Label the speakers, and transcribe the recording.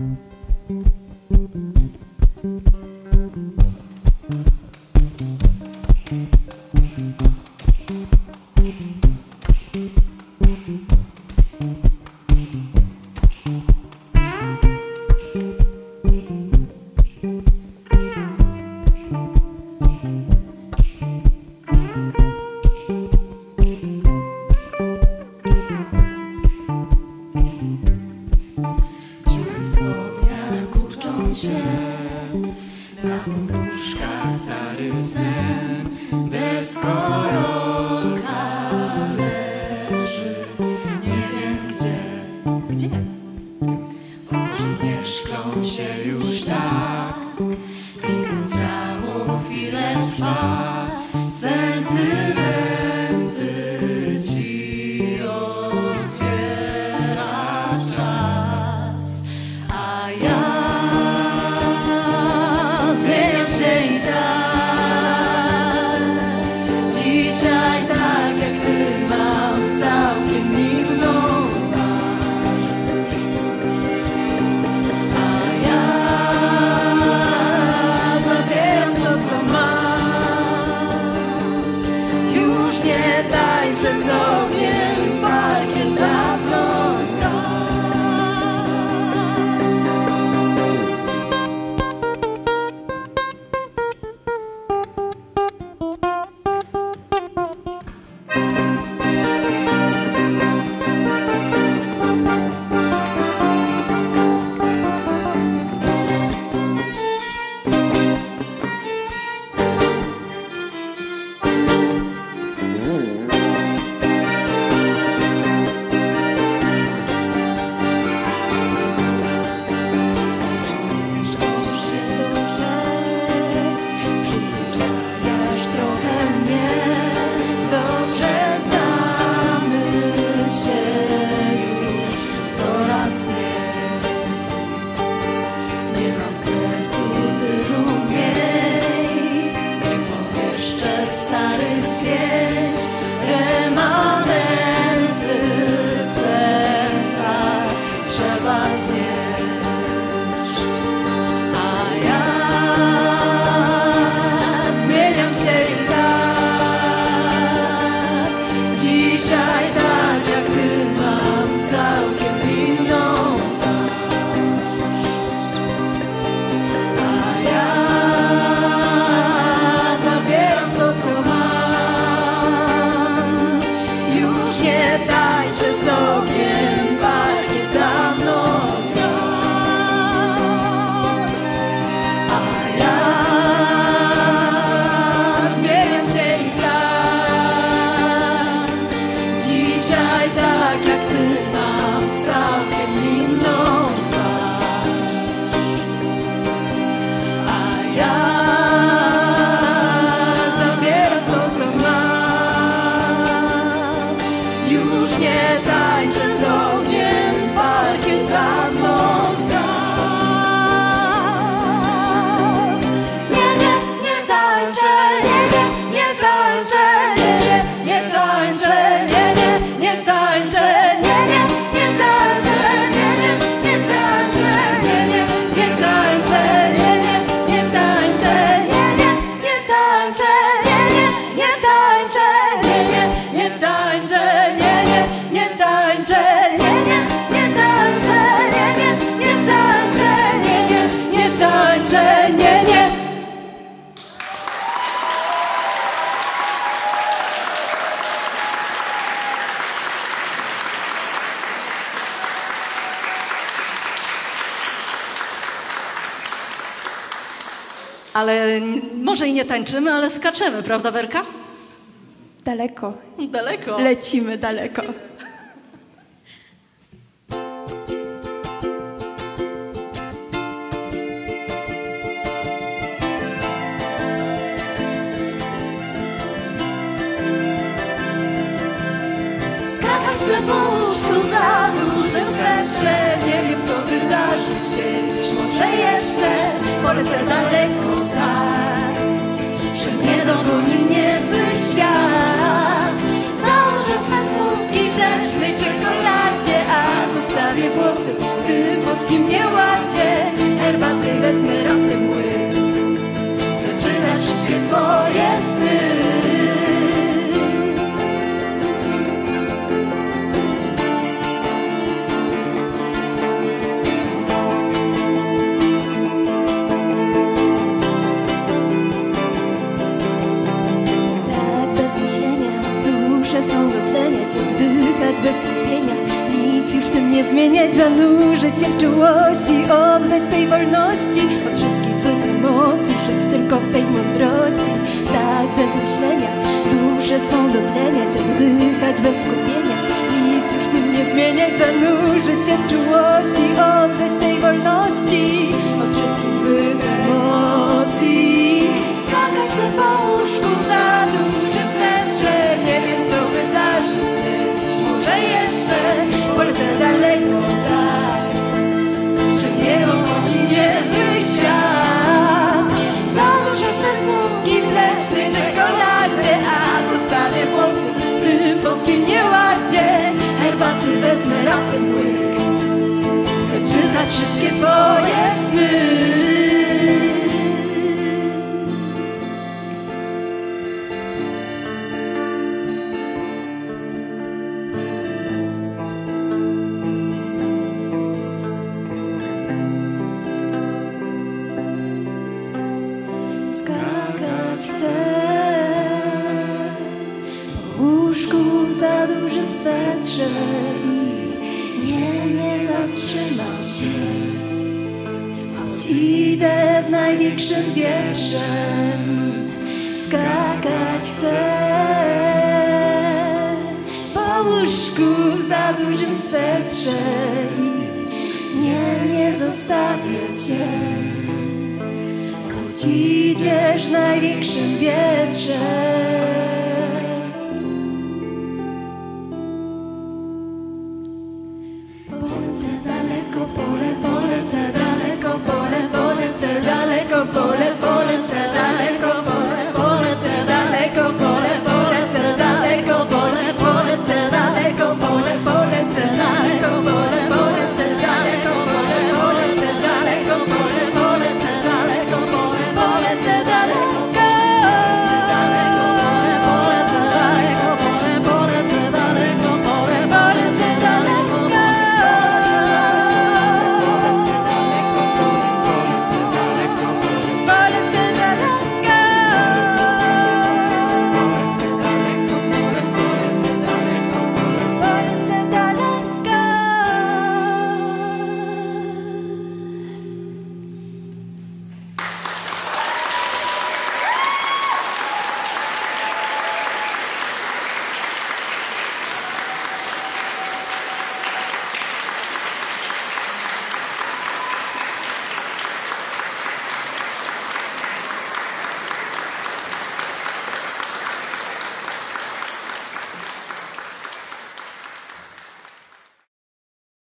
Speaker 1: thank you się. Na poduszkach stary syn deskorolka leży. Nie wiem gdzie. Gdzie? Oczy nie szklą się już tak. Piękne ciało chwilę trwa.
Speaker 2: Ale może i nie tańczymy, ale skaczemy, prawda Werka?
Speaker 3: Daleko.
Speaker 2: Daleko.
Speaker 3: Lecimy daleko. Lecimy.
Speaker 1: Skakać dla połóżku za duże serce Nie wiem co wydarzyć się dziś może jeszcze Polecę daleko
Speaker 3: zmieniać, zanurzyć się w czułości Oddać tej wolności. Od wszystkich złych emocji Żyć tylko w tej mądrości. Tak bez myślenia, duszę swą dotleniać Oddychać bez skupienia. Nic już tym nie zmieniać, zanurzyć się w czułości Oddać tej wolności. Od wszystkich złych emocji łyk. Chcę czytać wszystkie twoje sny. Skakać chcę. Łóżku za dużym swetrze nie, nie zatrzymam się. Choć idę w największym wietrze Skakać chcę. Po łóżku za dużym swetrze I nie, nie zostawię cię. Choć idziesz w największym wietrze